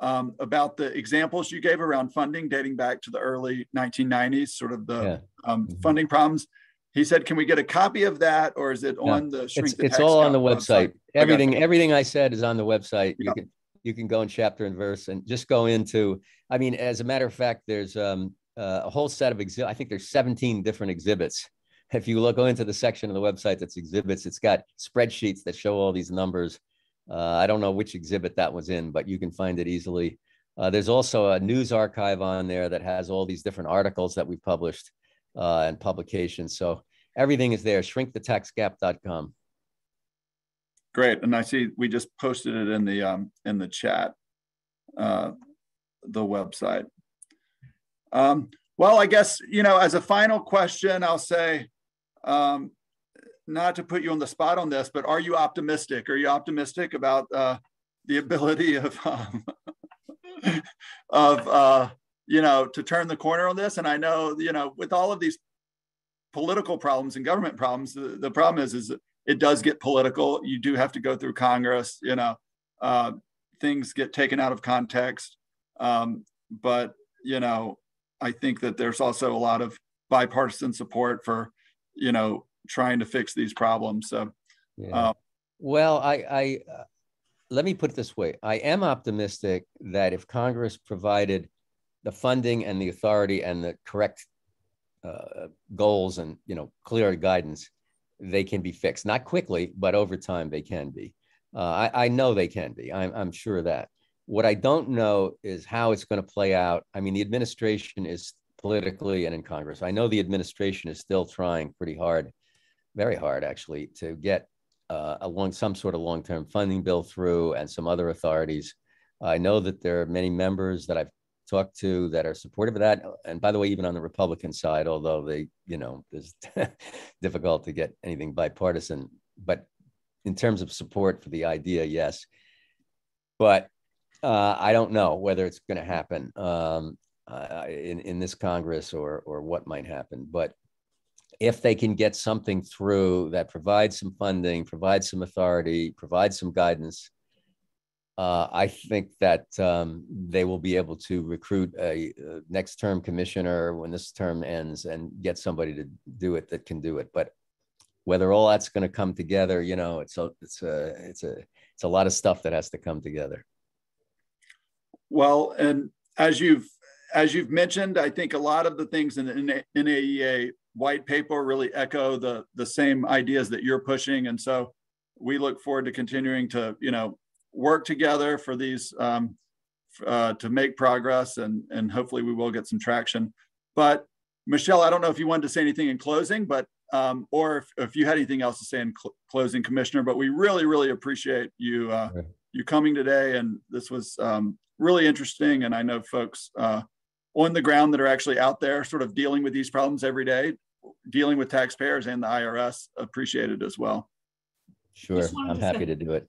S2: um, about the examples you gave around funding dating back to the early 1990s, sort of the yeah. um, mm-hmm. funding problems. He said, "Can we get a copy of that, or is it on the
S3: shrink?" It's, it's all on the website. website. Everything, everything I said is on the website. You can you can go in chapter and verse and just go into i mean as a matter of fact there's um, uh, a whole set of exhibits i think there's 17 different exhibits. If you look go into the section of the website that's exhibits it's got spreadsheets that show all these numbers. Uh, i don't know which exhibit that was in but you can find it easily. Uh, there's also a news archive on there that has all these different articles that we've published uh, and publications. So everything is there shrinkthetaxgap.com
S2: Great, and I see we just posted it in the um, in the chat, uh, the website. Um, well, I guess you know, as a final question, I'll say, um, not to put you on the spot on this, but are you optimistic? Are you optimistic about uh, the ability of um, of uh, you know to turn the corner on this? And I know you know with all of these political problems and government problems, the, the problem is is it does get political. You do have to go through Congress. You know, uh, things get taken out of context. Um, but you know, I think that there's also a lot of bipartisan support for you know trying to fix these problems. So,
S3: yeah. um, well, I, I uh, let me put it this way: I am optimistic that if Congress provided the funding and the authority and the correct uh, goals and you know clear guidance they can be fixed. Not quickly, but over time they can be. Uh, I, I, know they can be. I'm, I'm sure of that. What I don't know is how it's going to play out. I mean, the administration is politically and in Congress. I know the administration is still trying pretty hard, very hard actually, to get uh, along some sort of long-term funding bill through and some other authorities. I know that there are many members that I've talked to that are supportive of that. And by the way, even on the Republican side, although they, you know, it's difficult to get anything bipartisan, but in terms of support for the idea, yes. But uh, I don't know whether it's going to happen um, uh, in in this Congress or or what might happen. But if they can get something through that provides some funding, provides some authority, provides some guidance, uh, I think that um, they will be able to recruit a, a, next term commissioner when this term ends and get somebody to do it that can do it. But whether all that's going to come together, you know, it's a it's a it's a it's a lot of stuff that has to come together.
S2: Well, and as you've as you've mentioned, I think a lot of the things in the NAEA white paper really echo the the same ideas that you're pushing, and so we look forward to continuing to you know work together for these um, uh, to make progress, and and hopefully we will get some traction. But Michelle, I don't know if you wanted to say anything in closing, but um, or if, if, you had anything else to say in cl closing, Commissioner. But we really really appreciate you uh, you coming today, and this was um, really interesting. And I know folks. Uh, on the ground that are actually out there sort of dealing with these problems every day, dealing with taxpayers and the IRS appreciate it as well.
S3: Sure, I'm happy say, to do it.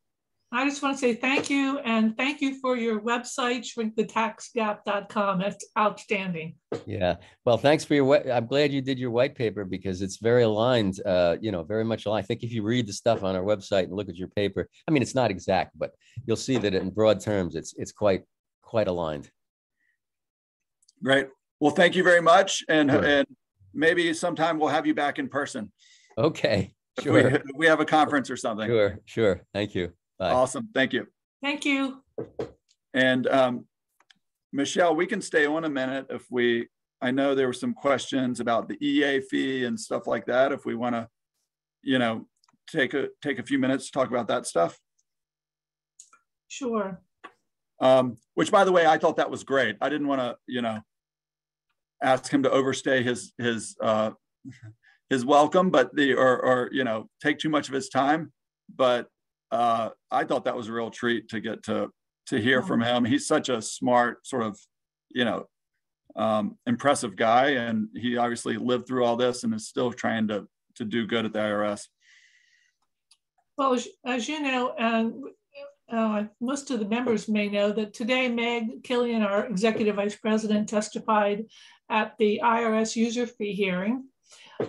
S4: I just want to say thank you and thank you for your website, shrinkthetaxgap.com. That's outstanding.
S3: Yeah. Well, thanks for your, I'm glad you did your white paper because it's very aligned, uh, you know, very much aligned. I think if you read the stuff on our website and look at your paper, I mean, it's not exact, but you'll see that in broad terms, it's, it's quite, quite aligned.
S2: Great. Well, thank you very much. And, sure. and maybe sometime we'll have you back in person.
S3: Okay. Sure.
S2: We, we have a conference or something.
S3: Sure. Sure. Thank you.
S2: Bye. Awesome. Thank you.
S4: Thank you.
S2: And um, Michelle, we can stay on a minute if we, I know there were some questions about the EA fee and stuff like that. If we want to, you know, take a, take a few minutes to talk about that stuff.
S4: Sure.
S2: Um, which by the way, I thought that was great. I didn't want to, you know, ask him to overstay his his uh, his welcome, but the or or you know take too much of his time. But uh, I thought that was a real treat to get to to hear from him. He's such a smart, sort of, you know, um, impressive guy, and he obviously lived through all this and is still trying to to do good at the IRS.
S4: Well, as, as you know, and uh, most of the members may know that today Meg Killian, our executive vice president, testified at the IRS user fee hearing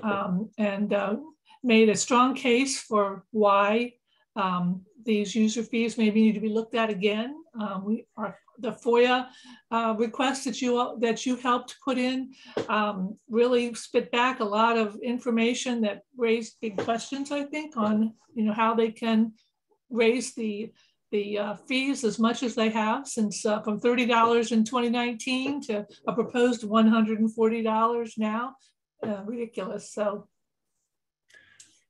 S4: um, and uh, made a strong case for why um, these user fees maybe need to be looked at again. Um, we are the FOIA uh, request that you that you helped put in um, really spit back a lot of information that raised big questions. I think on you know how they can raise the the uh, fees as much as they have since uh, from $30 in 2019 to a proposed $140 now. Uh, ridiculous. So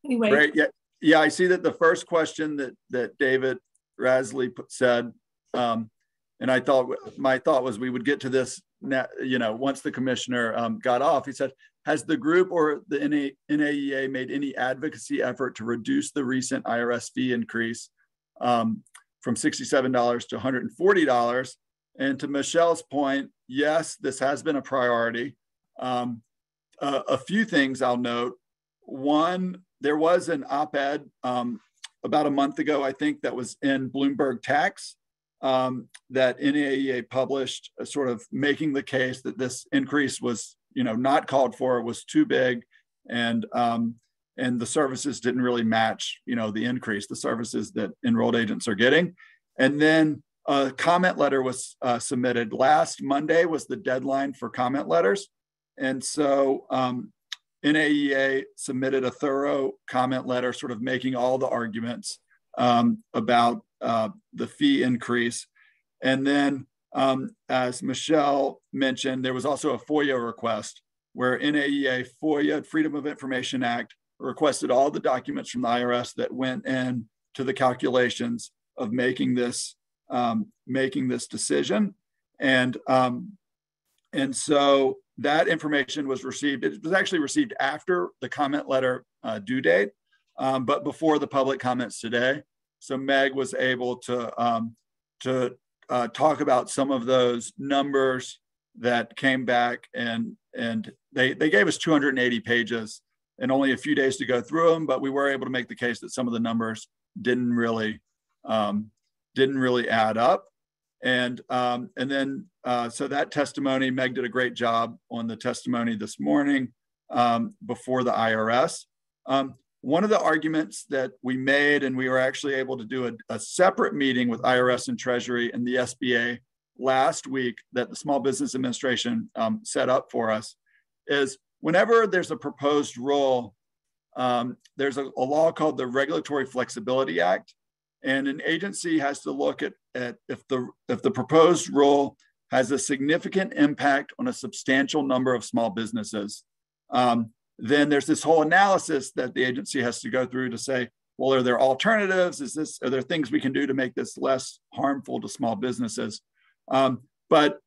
S4: anyway.
S2: Great. Yeah. Yeah. I see that the first question that, that David Rasley said, um, and I thought my thought was we would get to this, you know, once the commissioner um, got off, he said, has the group or the NA, NAEA made any advocacy effort to reduce the recent IRS fee increase? Um, from $67 to $140. And to Michelle's point, yes, this has been a priority. Uh, a few things I'll note. One, there was an op ed um, about a month ago, I think, that was in Bloomberg Tax um, that NAEA published, uh, sort of making the case that this increase was, you know, not called for, it was too big, and um, and the services didn't really match, you know, the increase, the services that enrolled agents are getting. And then a comment letter was uh, submitted. Last Monday was the deadline for comment letters. And so um, NAEA submitted a thorough comment letter, sort of making all the arguments um, about uh, the fee increase. And then, um, as Michelle mentioned, there was also a FOIA request where NAEA FOIA, Freedom of Information Act, requested all the documents from the IRS that went in to the calculations of making this um, making this decision, and um, and so that information was received. It was actually received after the comment letter uh, due date, um, but before the public comments today. So Meg was able to um, to uh, talk about some of those numbers that came back and and they they gave us 280 pages and only a few days to go through them, but we were able to make the case that some of the numbers didn't really um, didn't really add up. And um, and then uh, so that testimony, Meg did a great job on the testimony this morning um, before the IRS. Um, one of the arguments that we made, and we were actually able to do a, a separate meeting with IRS and Treasury and the SBA last week that the Small Business Administration um, set up for us, is whenever there's a proposed rule, um, there's a, a, law called the Regulatory Flexibility Act, and an agency has to look at, at if the if the proposed rule has a significant impact on a substantial number of small businesses. Um, then there's this whole analysis that the agency has to go through to say, well, are there alternatives? Is this are there things we can do to make this less harmful to small businesses? Um, but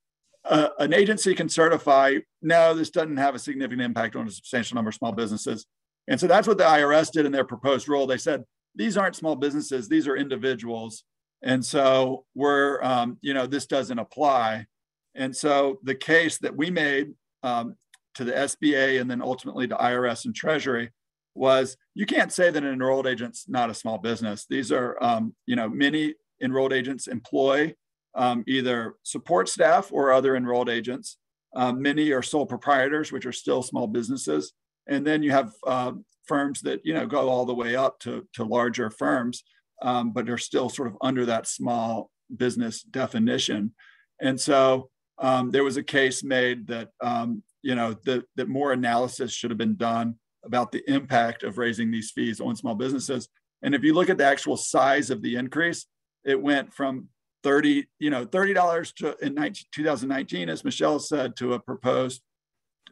S2: uh, an agency can certify, no, this doesn't have a significant impact on a substantial number of small businesses. And so that's what the IRS did in their proposed rule. They said, these aren't small businesses, these are individuals. And so we're, um, you know, this doesn't apply. And so the case that we made um, to the SBA and then ultimately to IRS and Treasury was you can't say that an enrolled agent's not a small business. These are, um, you know, many enrolled agents employ um, either support staff or other enrolled agents. Um, many are sole proprietors, which are still small businesses. And then you have uh, firms that you know go all the way up to, to larger firms, um, but are still sort of under that small business definition. And so um, there was a case made that um, you know that, that more analysis should have been done about the impact of raising these fees on small businesses. And if you look at the actual size of the increase, it went from 30, you know, $30 to in 19, 2019, as Michelle said, to a proposed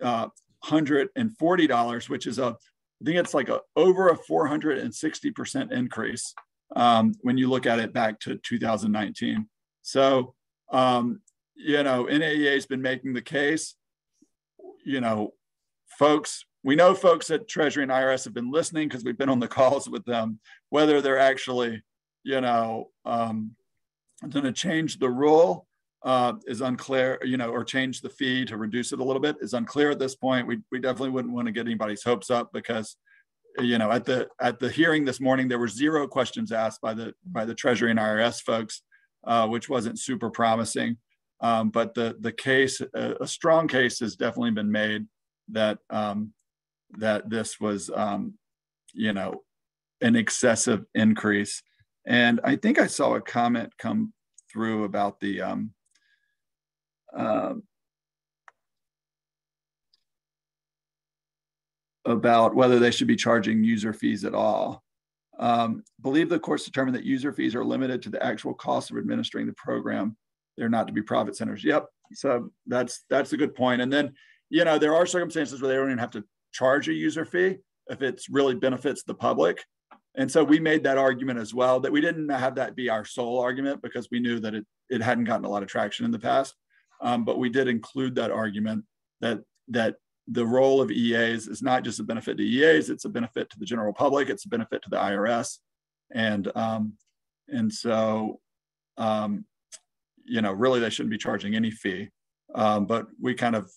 S2: uh, $140, which is a, I think it's like a over a 460% increase um, when you look at it back to 2019. So, um, you know, NAEA has been making the case, you know, folks, we know folks at Treasury and IRS have been listening because we've been on the calls with them, whether they're actually, you know, um, going to change the rule uh, is unclear, you know, or change the fee to reduce it a little bit is unclear at this point. We, we definitely wouldn't want to get anybody's hopes up because, you know, at the at the hearing this morning, there were zero questions asked by the by the Treasury and IRS folks, uh, which wasn't super promising. Um, but the the case, a, a, strong case, has definitely been made that um, that this was, um, you know, an excessive increase and I think I saw a comment come through about the um, uh, about whether they should be charging user fees at all. Um, believe the courts determined that user fees are limited to the actual cost of administering the program. They're not to be profit centers. Yep. So that's that's a good point. And then, you know, there are circumstances where they don't even have to charge a user fee if it really benefits the public. And so we made that argument as well that we didn't have that be our sole argument because we knew that it, it hadn't gotten a lot of traction in the past. Um, but we did include that argument that that the role of EAs is not just a benefit to EAs, it's a benefit to the general public, it's a benefit to the IRS. And um, and so um, you know, really they shouldn't be charging any fee. Um, but we kind of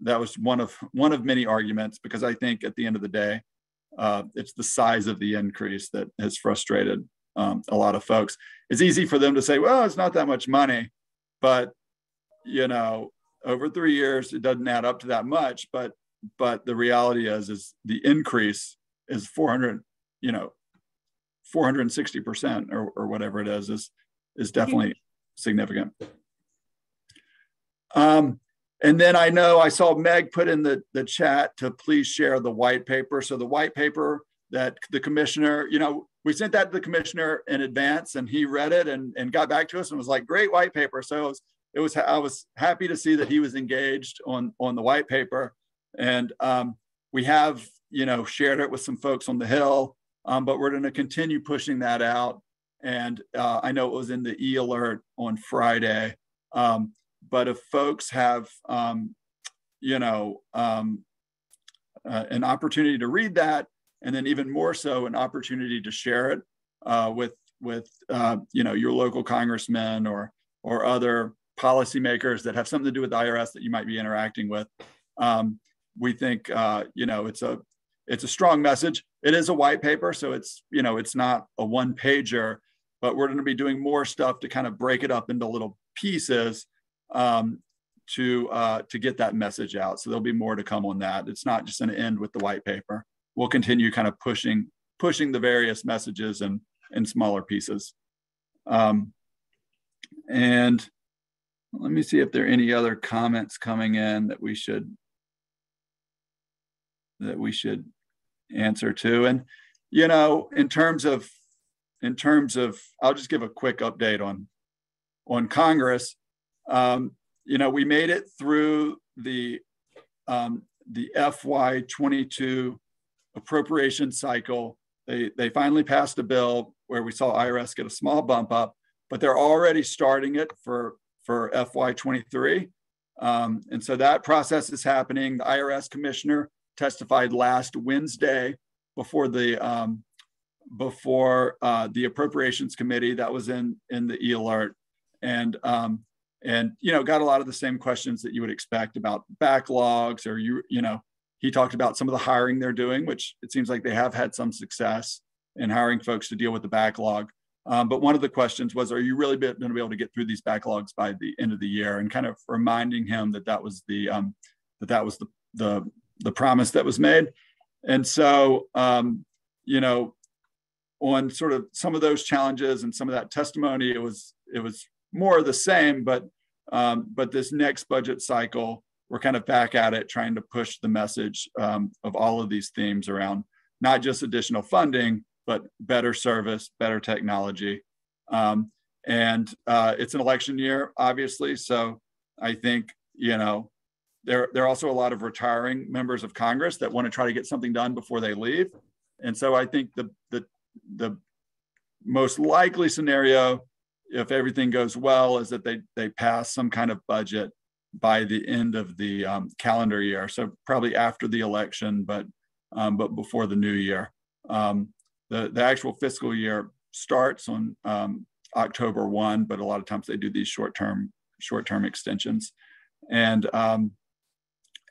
S2: that was one of one of many arguments because I think at the end of the day, uh, it's the size of the increase that has frustrated um, a lot of folks. It's easy for them to say, well, it's not that much money, but you know, over three years, it doesn't add up to that much. But but the reality is, is the increase is 400, you know, 460 percent or, or whatever it is, is is definitely significant. Um, and then I know I saw Meg put in the, the chat to please share the white paper. So the white paper that the commissioner, you know, we sent that to the commissioner in advance and he read it and, and got back to us and was like, great white paper. So it was, it was I was happy to see that he was engaged on, on the white paper. And, um, we have, you know, shared it with some folks on the Hill, um, but we're going to continue pushing that out. And uh, I know it was in the e alert on Friday. Um, but if folks have, um, you know, um, uh, an opportunity to read that, and then even more so, an opportunity to share it uh, with with uh, you know your local congressmen or or other policymakers that have something to do with the IRS that you might be interacting with. Um, we think uh, you know it's a it's a strong message. It is a white paper, so it's you know it's not a one pager, but we're going to be doing more stuff to kind of break it up into little pieces um, to uh, to get that message out. So there'll be more to come on that. It's not just going to end with the white paper. We'll continue kind of pushing pushing the various messages and in smaller pieces. Um, and let me see if there are any other comments coming in that we should that we should answer to. And you know, in terms of in terms of, I'll just give a quick update on on Congress. Um, you know, we made it through the um, the FY22 appropriation cycle. They they finally passed a bill where we saw IRS get a small bump up, but they're already starting it for for FY23. Um, and so that process is happening. The IRS commissioner testified last Wednesday before the um, before uh, the appropriations committee that was in in the e-alert and um, and you know got a lot of the same questions that you would expect about backlogs or you you know he talked about some of the hiring they're doing which it seems like they have had some success in hiring folks to deal with the backlog um, but one of the questions was are you really going to be able to get through these backlogs by the end of the year and kind of reminding him that that was the um, that that was the the the promise that was made and so um, you know on sort of some of those challenges and some of that testimony, it was it was more of the same. But um, but this next budget cycle, we're kind of back at it, trying to push the message um, of all of these themes around not just additional funding, but better service, better technology. Um, and uh, it's an election year, obviously. So I think you know there there are also a lot of retiring members of Congress that want to try to get something done before they leave. And so I think the the the most likely scenario, if everything goes well, is that they they pass some kind of budget by the end of the um, calendar year. So probably after the election, but um, but before the new year. Um, the the actual fiscal year starts on um, October one, but a lot of times they do these short term short term extensions, and um,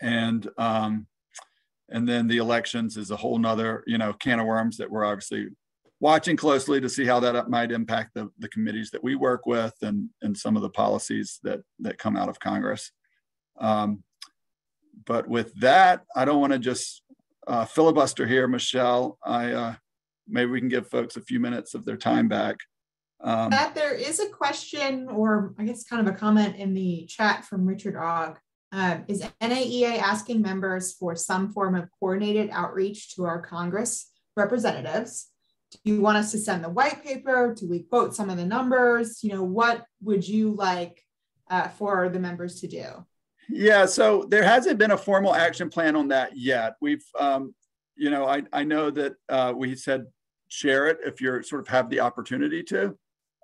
S2: and um, and then the elections is a whole nother you know can of worms that we're obviously watching closely to see how that might impact the, the committees that we work with and, and some of the policies that, that come out of Congress. Um, but with that, I don't want to just uh, filibuster here, Michelle. I uh, maybe we can give folks a few minutes of their time back.
S1: Um, that there is a question, or I guess kind of a comment in the chat from Richard Ogg. Um, is NAEA asking members for some form of coordinated outreach to our Congress representatives do you want us to send the white paper? Do we quote some of the numbers? You know, what would you like uh, for the members to do?
S2: Yeah, so there hasn't been a formal action plan on that yet. We've, um, you know, I, I know that uh, we said share it if you're sort of have the opportunity to.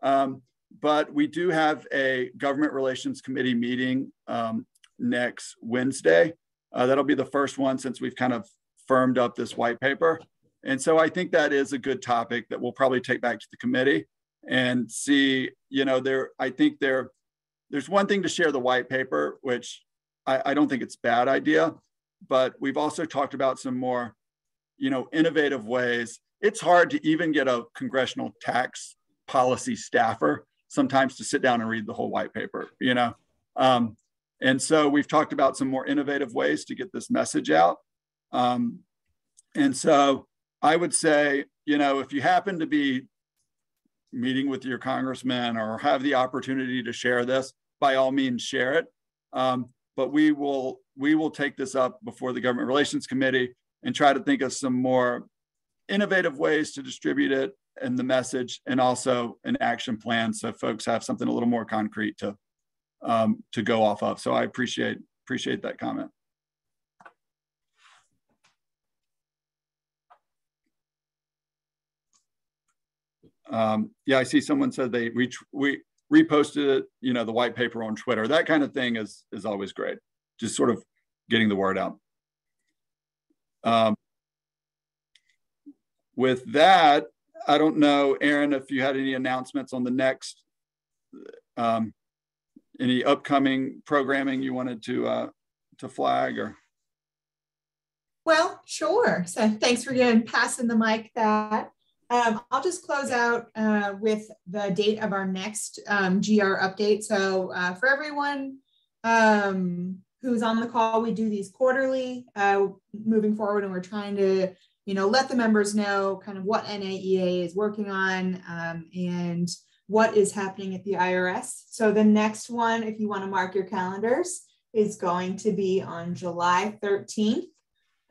S2: Um, but we do have a government relations committee meeting um, next Wednesday. Uh, that'll be the first one since we've kind of firmed up this white paper. And so I think that is a good topic that we'll probably take back to the committee and see, you know, there, I think there, there's one thing to share the white paper, which I, I don't think it's bad idea, but we've also talked about some more, you know, innovative ways. It's hard to even get a congressional tax policy staffer sometimes to sit down and read the whole white paper, you know? Um, and so we've talked about some more innovative ways to get this message out. Um, and so I would say, you know, if you happen to be meeting with your congressman or have the opportunity to share this, by all means share it. Um, but we will we will take this up before the government relations committee and try to think of some more innovative ways to distribute it and the message and also an action plan so folks have something a little more concrete to um, to go off of. So i appreciate appreciate that comment. Um, yeah i see someone said they we, we reposted it you know the white paper on twitter. That kind of thing is is always great. Just sort of getting the word out. Um, with that, I don't know, Aaron, if you had any announcements on the next, um, any upcoming programming you wanted to uh, to flag or.
S1: Well, sure. So thanks for getting passing the mic that. Um, I'll just close out uh, with the date of our next um, GR update. So uh, for everyone um, who's on the call, we do these quarterly uh, moving forward, and we're trying to, you know, let the members know kind of what NAEA is working on um, and what is happening at the IRS. So the next one, if you want to mark your calendars, is going to be on July 13th.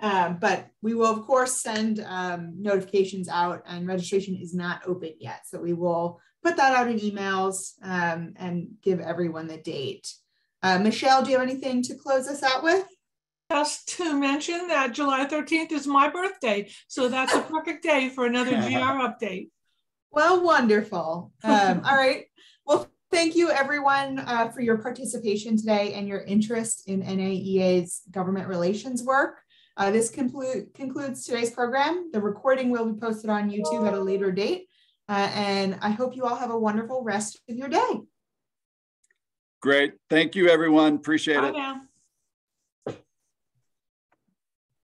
S1: Um, but we will, of course, send um, notifications out, and registration is not open yet. So we will put that out in emails um, and give everyone the date. Uh, Michelle, do you have anything to close us out with?
S4: Just to mention that July 13th is my birthday. So that's a perfect day for another GR update.
S1: Well, wonderful. Um, all right. Well, thank you everyone uh, for your participation today and your interest in NAEA's government relations work. Uh, this conclude, concludes today's program. The recording will be posted on YouTube at a later date. Uh, and I hope you all have a wonderful rest of your day.
S2: Great. Thank you, everyone. Appreciate
S4: Bye
S2: it.
S4: now.